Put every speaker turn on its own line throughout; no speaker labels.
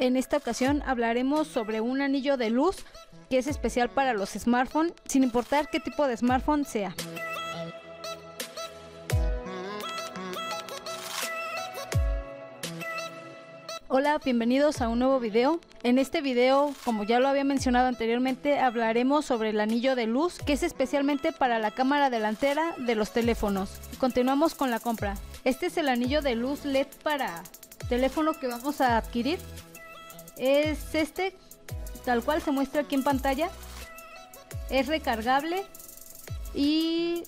En esta ocasión hablaremos sobre un anillo de luz que es especial para los smartphones, sin importar qué tipo de smartphone sea. Hola, bienvenidos a un nuevo video. En este video, como ya lo había mencionado anteriormente, hablaremos sobre el anillo de luz, que es especialmente para la cámara delantera de los teléfonos. Continuamos con la compra. Este es el anillo de luz LED para teléfono que vamos a adquirir es este, tal cual se muestra aquí en pantalla. Es recargable y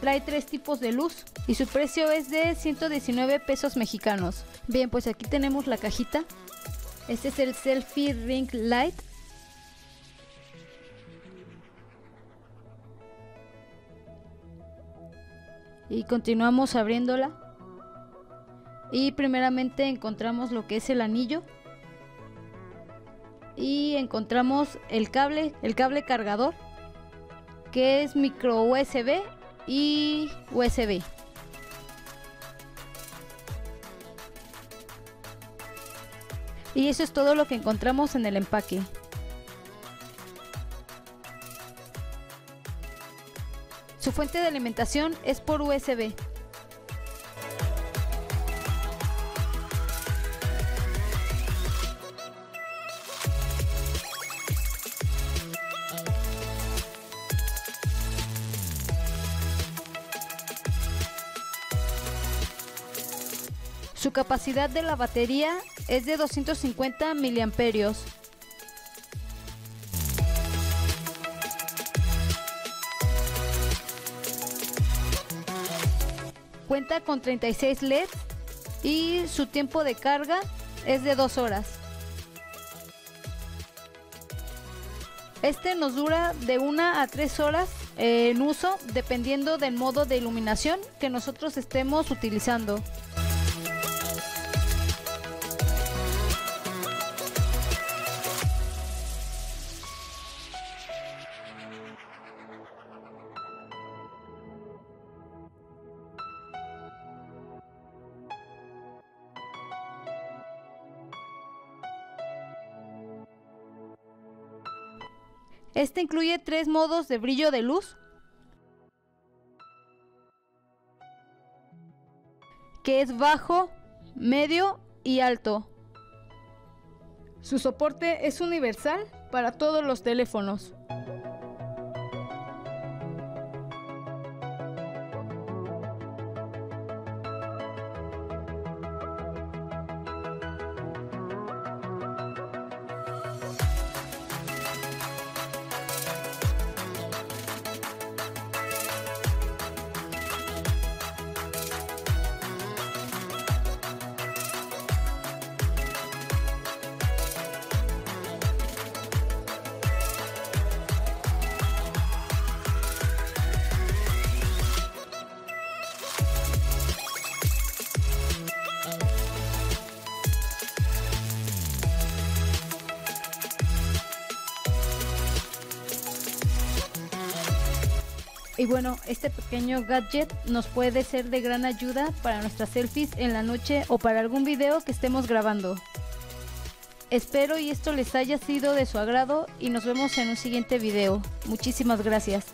trae tres tipos de luz y su precio es de 119 pesos mexicanos. Bien, pues aquí tenemos la cajita. Este es el Selfie Ring Light. Y continuamos abriéndola. Y primeramente encontramos lo que es el anillo y encontramos el cable, el cable cargador que es micro USB y USB. Y eso es todo lo que encontramos en el empaque. Su fuente de alimentación es por USB. Su capacidad de la batería es de 250 miliamperios. Cuenta con 36 LED y su tiempo de carga es de 2 horas. Este nos dura de 1 a 3 horas en uso dependiendo del modo de iluminación que nosotros estemos utilizando. Este incluye tres modos de brillo de luz, que es bajo, medio y alto. Su soporte es universal para todos los teléfonos. Y bueno, este pequeño gadget nos puede ser de gran ayuda para nuestras selfies en la noche o para algún video que estemos grabando. Espero y esto les haya sido de su agrado y nos vemos en un siguiente video. Muchísimas gracias.